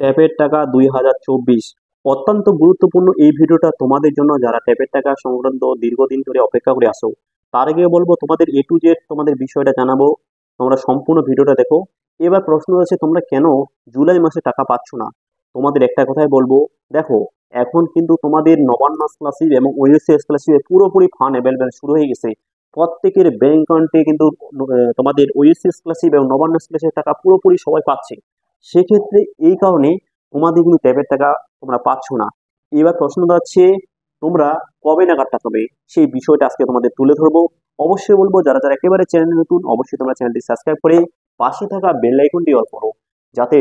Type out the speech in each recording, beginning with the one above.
ট্যাপের টাকা দুই হাজার চব্বিশ। অত্যন্ত গুরুত্বপূর্ণ এই ভিডিওটা তোমাদের জন্য যারা ট্যাপের টাকা সংক্রান্ত দীর্ঘদিন ধরে অপেক্ষা করে আসো তার আগে বলব তোমাদের এ টু জেড তোমাদের বিষয়টা জানাব। তোমরা সম্পূর্ণ ভিডিওটা দেখো। এবার প্রশ্ন আছে তোমরা কেন জুলাই মাসে টাকা পাচ্ছ না? তোমাদের একটা কথাই বলব, দেখো, এখন কিন্তু তোমাদের নবান্ন স্কলারশিপ এবং ওয়েসি স্কলারশিপের পুরোপুরি ফান্ড অ্যাভেলেবেল শুরু হয়ে গেছে। প্রত্যেকের ব্যাংক অ্যাকাউন্টে কিন্তু তোমাদের ওয়েসি স্কলারশিপ এবং নবান্ন স্কলারশিপের টাকা পুরোপুরি সবাই পাচ্ছে। সেক্ষেত্রে এই কারণে তোমাদের কিন্তু ট্যাবের টাকা তোমরা পাচ্ছ না। এবার প্রশ্ন হচ্ছে তোমরা কবে নাগাদ টাকা পাবে? সেই বিষয়টা আজকে তোমাদের তুলে ধরবো। অবশ্যই বলব, যারা যারা একেবারে চ্যানেল নতুন, অবশ্যই তোমরা চ্যানেলটি সাবস্ক্রাইব করে পাশে থাকা বেল আইকনটি অল করো। যাতে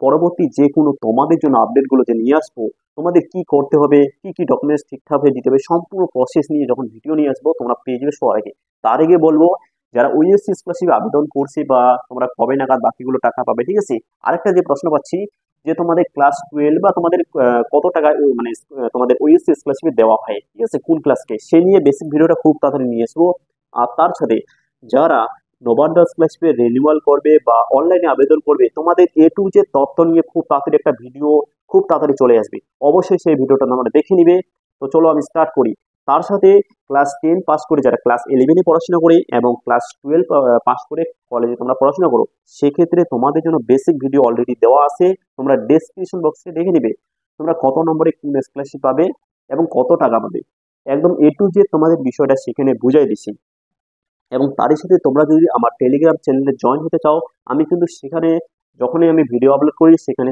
পরবর্তী যে কোনো তোমাদের জন্য আপডেটগুলো যে নিয়ে আসব, তোমাদের কি করতে হবে, কি কি ডকুমেন্টস ঠিকঠাক হয়ে দিতে হবে, সম্পূর্ণ প্রসেস নিয়ে যখন ভিডিও নিয়ে আসব, তোমরা পেয়ে যাবে সবার আগে। তার আগে বলব যারা ওইএসসি স্কলারশিপ আবেদন করছে বা তোমরা কবে নাগাদ বাকিগুলো টাকা পাবে, ঠিক আছে? আরেকটা যে প্রশ্ন পাচ্ছি, যে তোমাদের ক্লাস টুয়েলভ বা তোমাদের কত টাকা মানে তোমাদের ওইএসসি স্কলারশিপে দেওয়া হয়, ঠিক আছে? কোন ক্লাসকে সে নিয়ে বেসিক ভিডিওটা খুব তাড়াতাড়ি নিয়ে আসব। আর তার সাথে যারা নবান্ন স্কলারশিপে রিনিউয়াল করবে বা অনলাইনে আবেদন করবে, তোমাদের এ টু যে তথ্য নিয়ে খুব তাড়াতাড়ি একটা ভিডিও খুব তাড়াতাড়ি চলে আসবে। অবশ্যই সেই ভিডিওটা তোমরা দেখে নিবে। তো চলো আমি স্টার্ট করি। তার সাথে ক্লাস টেন পাস করে যারা ক্লাস ইলেভেনে পড়াশোনা করে এবং ক্লাস টুয়েলভ পাস করে কলেজে তোমরা পড়াশোনা করো, সেক্ষেত্রে তোমাদের জন্য বেসিক ভিডিও অলরেডি দেওয়া আছে। তোমরা ডেসক্রিপশন বক্সে দেখে নিবে তোমরা কত নম্বরে কোন স্কলারশিপ পাবে এবং কত টাকা পাবে। একদম এ টু জেড তোমাদের বিষয়টা সেখানে বুঝাই দিছি এবং তারই সাথে তোমরা যদি আমার টেলিগ্রাম চ্যানেলে জয়েন হতে চাও, আমি কিন্তু সেখানে যখনই আমি ভিডিও আপলোড করি, সেখানে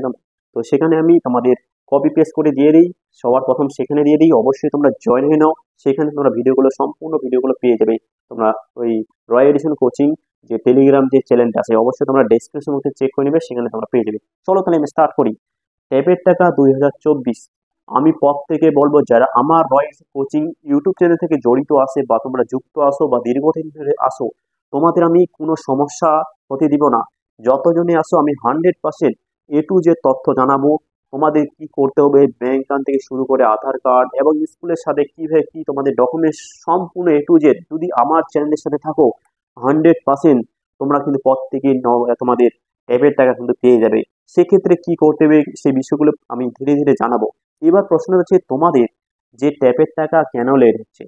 তো সেখানে আমি তোমাদের কপি পেস্ট করে দিয়ে দিই, সবার প্রথম সেখানে দিয়ে দিই, অবশ্যই তোমরা জয়েন হয়ে নাও, সেখানে তোমরা ভিডিওগুলো সম্পূর্ণ ভিডিওগুলো পেয়ে যাবে। তোমরা ওই রয় এডিশন কোচিং যে টেলিগ্রাম যে চ্যানেলটা আছে, অবশ্যই তোমরা ডেসক্রিপশন মধ্যে চেক করে নেবে, সেখানে তোমরা পেয়ে যাবে। চলো তাহলে আমি স্টার্ট করি। ট্যাবের টাকা দুই হাজার চব্বিশ। আমি পথ থেকে বলব, যারা আমার রয়েস কোচিং ইউটিউব চ্যানেল থেকে জড়িত আছে, বা তোমরা যুক্ত আসো বা দীর্ঘদিন ধরে আসো তোমাদের আমি কোনো সমস্যা হতে দিব না। যতজনে আসো আমি হান্ড্রেড পার্সেন্ট এ টু যে তথ্য জানাব। তোমাদের কি করতে হবে? ব্যাংক অ্যাকাউন্ট থেকে শুরু করে আধার কার্ড এবং স্কুলের সাথে কীভাবে কি তোমাদের ডকুমেন্টস সম্পূর্ণ এ টু জেড যদি আমার চ্যানেলের সাথে থাকো হান্ড্রেড পার্সেন্ট তোমরা কিন্তু প্রত্যেকে তোমাদের ট্যাবের টাকা কিন্তু পেয়ে যাবে। সেক্ষেত্রে কি করতে হবে? সেই বিষয়গুলো আমি ধীরে ধীরে জানাব। এবার প্রশ্ন হচ্ছে, তোমাদের যে ট্যাপের টাকা কেন লেট হচ্ছে?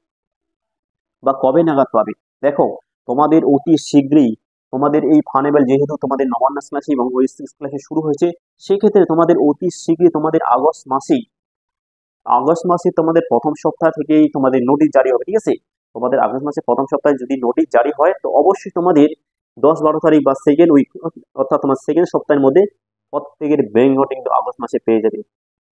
বা কবে নাগাদ পাবে? দেখো, তোমাদের অতি শীঘ্রই তোমাদের এই ফানেবেল যেহেতু তোমাদের নবান্ন ক্লাসে এবং ওয়েস্ট ক্লাসে শুরু হয়েছে, সেক্ষেত্রে তোমাদের অতি শীঘ্রই তোমাদের আগস্ট মাসেই, আগস্ট মাসে তোমাদের প্রথম সপ্তাহ থেকেই তোমাদের নোটিশ জারি হবে, ঠিক আছে? তোমাদের আগস্ট মাসে প্রথম সপ্তাহে যদি নোটিশ জারি হয়, তো অবশ্যই তোমাদের দশ বারো তারিখ বা সেকেন্ড উইক অর্থাৎ তোমার সেকেন্ড সপ্তাহের মধ্যে প্রত্যেকের নোট কিন্তু আগস্ট মাসে পেয়ে যাবে।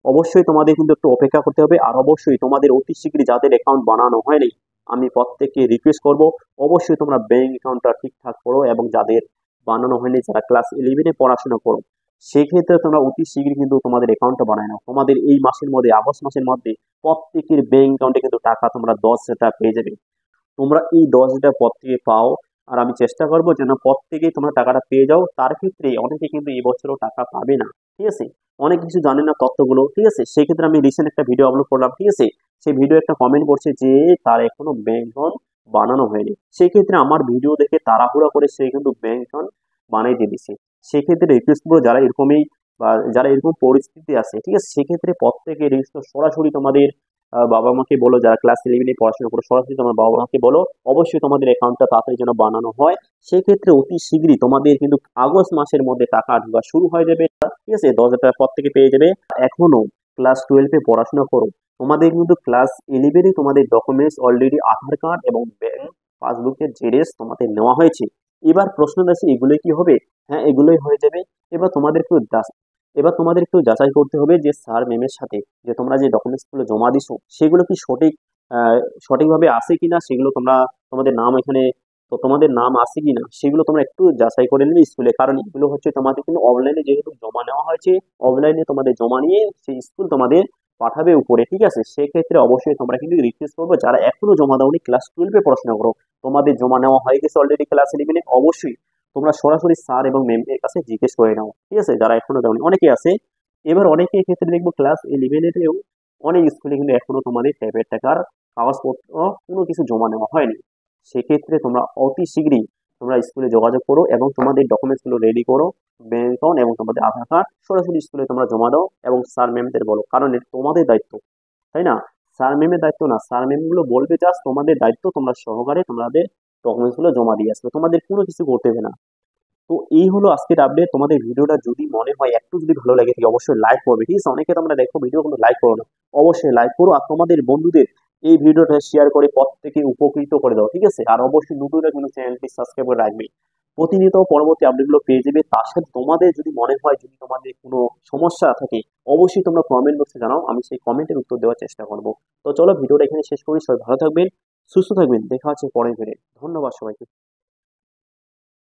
অবশ্যই তোমাদের কিন্তু একটু অপেক্ষা করতে হবে, আর অবশ্যই তোমাদের অতি শীঘ্রই যাদের অ্যাকাউন্ট বানানো হয়নি আমি প্রত্যেককে রিকোয়েস্ট করব। অবশ্যই তোমরা ব্যাংক অ্যাকাউন্টটা ঠিকঠাক করো এবং যাদের বানানো হয়নি, যারা ক্লাস ইলেভেনে পড়াশোনা করো, সেক্ষেত্রে তোমরা অতি শীঘ্রই কিন্তু তোমাদের অ্যাকাউন্টটা বানায় নাও। তোমাদের এই মাসের মধ্যে, আগস্ট মাসের মধ্যে প্রত্যেকের ব্যাংক অ্যাকাউন্টে কিন্তু টাকা তোমরা দশ হাজার টাকা পেয়ে যাবে। তোমরা এই দশ হাজার প্রত্যেকে পাও। আর আমি চেষ্টা করব যেন প্রত্যেকেই তোমরা টাকাটা পেয়ে যাও। তার ক্ষেত্রে অনেকে কিন্তু এই বছরও টাকা পাবে না। ঠিক আছে? অনেক কিছু জানে না তথ্যগুলো। ঠিক আছে? সেক্ষেত্রে আমি রিসেন্ট একটা ভিডিও আপলোড করলাম। ঠিক আছে? সেই ভিডিও একটা কমেন্ট করছে যে, তার এখনও অ্যাকাউন্ট বানানো হয়নি। সেক্ষেত্রে আমার ভিডিও দেখে তাড়াহুড়া করে সে কিন্তু অ্যাকাউন্ট বানিয়ে দিয়ে দিছে সেক্ষেত্রে রিকোয়েস্ট করব যারা এরকমই বা যারা এরকম পরিস্থিতি আছে, ঠিক আছে, সেক্ষেত্রে প্রত্যেকে রেজিস্টার সরাসরি তোমাদের বাবা মাকে বলো, যারা ক্লাস ইলেভেনে পড়াশোনা করো, সরাসরি তোমার বাবা মাকে বলো, অবশ্যই তোমাদের অ্যাকাউন্টটা তাড়াতাড়ি যেন বানানো হয়। সেক্ষেত্রে অতি শীঘ্রই তোমাদের কিন্তু আগস্ট মাসের মধ্যে টাকা ঢোকা শুরু হয়ে যাবে। ঠিক আছে, দশ হাজার টাকা পর থেকে পেয়ে যাবে। এখনও ক্লাস টুয়েলভে পড়াশোনা করো। তোমাদের কিন্তু ক্লাস ইলেভেনে তোমাদের ডকুমেন্টস অলরেডি আধার কার্ড এবং ব্যাংক পাসবুকের জেরেস তোমাদের নেওয়া হয়েছে। এবার প্রশ্ন আছে, এগুলোই কি হবে? হ্যাঁ এগুলোই হয়ে যাবে। এবার তোমাদের একটু এবার তোমাদের একটু যাচাই করতে হবে যে স্যার ম্যামের সাথে যে তোমরা যে ডকুমেন্টসগুলো জমা দিছো, সেগুলো কি সঠিক সঠিকভাবে আসে কি না সেগুলো তোমরা, তোমাদের নাম এখানে, তো তোমাদের নাম আসে কি না সেগুলো তোমরা একটু যাচাই করে নেবে স্কুলে কারণ এগুলো হচ্ছে তোমাদের কিন্তু অনলাইনে যেহেতু জমা নেওয়া হয়েছে অনলাইনে তোমাদের জমা নিয়ে সেই স্কুল তোমাদের পাঠাবে উপরে, ঠিক আছে? সেক্ষেত্রে অবশ্যই তোমরা কিন্তু রিকোয়েস্ট করব। যারা এখনও জমা দাওনি ক্লাস টুয়েলভে পড়াশোনা করো, তোমাদের জমা নেওয়া হয়ে গেছে অলরেডি ক্লাস ইলেভেনে অবশ্যই তোমরা সরাসরি স্যার এবং ম্যামের কাছে জিজ্ঞেস করে নাও, ঠিক আছে? যারা এখনও দাওনি, অনেকে আছে। এবার অনেকের ক্ষেত্রে দেখব ক্লাস ইলেভেনেতেও অনেক স্কুলে কিন্তু এখনও তোমাদের ট্যাবের টাকার কাগজপত্র কোনো কিছু জমা নেওয়া হয়নি। সেক্ষেত্রে তোমরা অতি শীঘ্রই তোমরা স্কুলে যোগাযোগ করো এবং তোমাদের ডকুমেন্টসগুলো রেডি করো। অ্যাকাউন্ট এবং তোমাদের আধার কার্ড সরাসরি স্কুলে তোমরা জমা দাও এবং স্যার ম্যামদের বলো। কারণ এটা তোমাদের দায়িত্ব, তাই না? স্যার ম্যামের দায়িত্ব না। স্যার ম্যামগুলো বলবে জাস্ট তোমাদের দায়িত্ব, তোমরা সহকারে তোমাদের ডকুমেন্টসগুলো জমা দিয়ে আসবে। তোমাদের কোনো কিছু করতে হবে না। তো এই হলো আজকের আপডেট তোমাদের ভিডিওটা যদি মনে হয় একটু যদি ভালো লাগে থাকে অবশ্যই লাইক করবে, ঠিক আছে? অনেকে তোমরা দেখো ভিডিও কিন্তু লাইক করো না। অবশ্যই লাইক করো আর তোমাদের বন্ধুদের এই ভিডিওটা শেয়ার করে প্রত্যেকে উপকৃত করে দাও, ঠিক আছে? আর অবশ্যই নতুন কিন্তু চ্যানেলটি সাবস্ক্রাইব করে রাখবে। প্রতিনিয়ত পরবর্তী আপডেটগুলো পেয়ে যাবে। তার সাথে তোমাদের যদি মনে হয় যদি তোমাদের কোনো সমস্যা থাকে, অবশ্যই তোমরা কমেন্ট বক্সে জানাও, আমি সেই কমেন্টের উত্তর দেওয়ার চেষ্টা করব। তো চলো, ভিডিওটা এখানে শেষ করি। সবাই ভালো থাকবেন, সুস্থ থাকবেন। দেখা হচ্ছে পরের ভিডিও ধন্যবাদ সবাইকে।